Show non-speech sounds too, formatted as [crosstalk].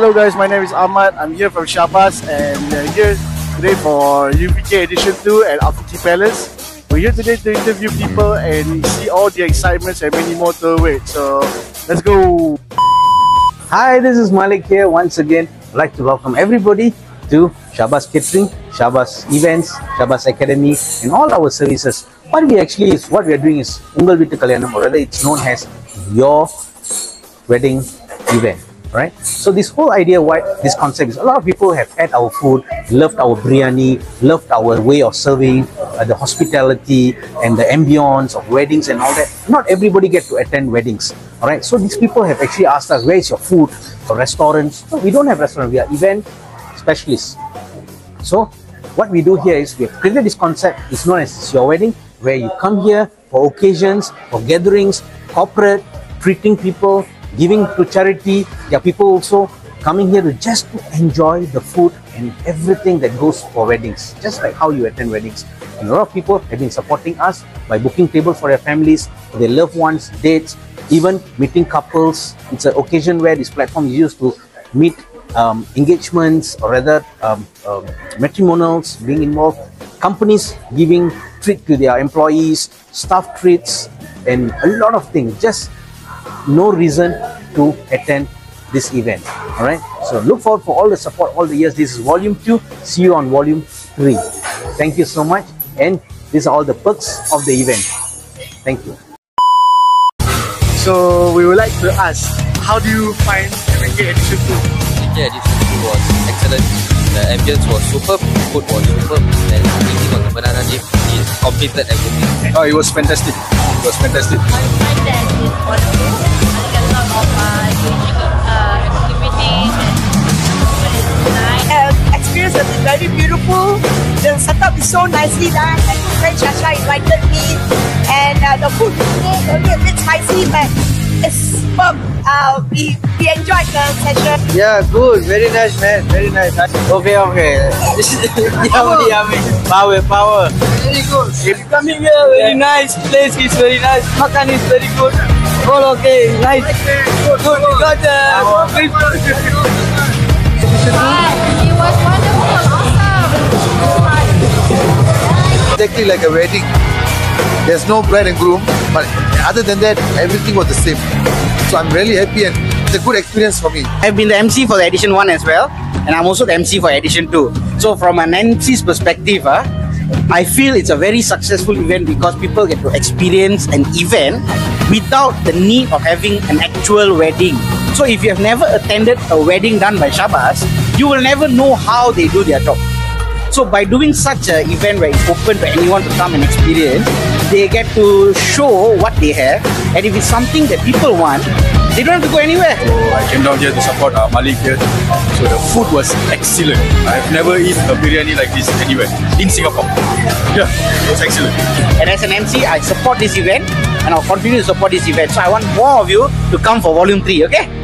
Hello guys, my name is Ahmad. I'm here from Shaabaz and we're here today for UVK Edition 2 at AFI IQI Palace. We're here today to interview people and see all the excitements and many more to wait. So let's go! Hi, this is Malik here once again. I'd like to welcome everybody to Shaabaz Catering, Shaabaz Events, Shaabaz Academy, and all our services. What we actually is, what we are doing is Ungal Vittu Kalyanam, or rather it's known as your wedding event. Right, so this whole idea, why this concept is, a lot of people have had our food, loved our biryani, loved our way of serving, uh, the hospitality and the ambience of weddings and all that. Not everybody get to attend weddings. All right, so these people have actually asked us, where is your food for restaurants? No, we don't have restaurant. We are event specialists. So what we do here is we have created this concept. It's known as it's your wedding, where you come here for occasions, for gatherings, corporate, treating people, giving to charity. There are people also coming here to just to enjoy the food and everything that goes for weddings, just like how you attend weddings. And a lot of people have been supporting us by booking tables for their families, for their loved ones, dates, even meeting couples. It's an occasion where this platform is used to meet um, engagements or rather um, um, matrimonials being involved, companies giving treat to their employees, staff treats, and a lot of things. Just no reason to attend this event. All right. So look forward for all the support all the years. This is volume two. See you on volume three. Thank you so much. And these are all the perks of the event. Thank you. So we would like to ask, how do you find UVK Edition 2? Yeah, this food was excellent. The ambience was superb, food was superb, and eating on the banana leaf is completed everything. Oh, it was fantastic. It was fantastic. I find that it's wonderful. I get a lot of uh, unique uh, activities and nice. uh, experience was very beautiful. The setup is so nicely done. My good friend Shasha invited me, and uh, the food was only a bit spicy, but it's superb. Uh, we, we enjoyed the session. Yeah, good. Very nice, man. Very nice. Okay, okay. yummy, [laughs] yummy. Power, power. Very good. If coming here, very nice. Place is very nice. Makan is very good. All okay. Nice. Good, good. You got the free food. It was wonderful, awesome. Exactly like a wedding. There's no bride and groom, but other than that, everything was the same. So I'm really happy and it's a good experience for me. I've been the MC for the edition one as well, and I'm also the MC for edition two. So from an MC's perspective, uh, I feel it's a very successful event because people get to experience an event without the need of having an actual wedding. So if you have never attended a wedding done by Shaabaz, you will never know how they do their job. So by doing such an event where it's open to anyone to come and experience, they get to show what they have, and if it's something that people want, they don't have to go anywhere. So I came down here to support uh, Malik here. So the food was excellent. I've never eaten a biryani like this anywhere in Singapore. Yeah, it was excellent. And as an MC, I support this event and I'll continue to support this event. So I want more of you to come for volume 3, okay?